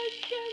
Yes, yes.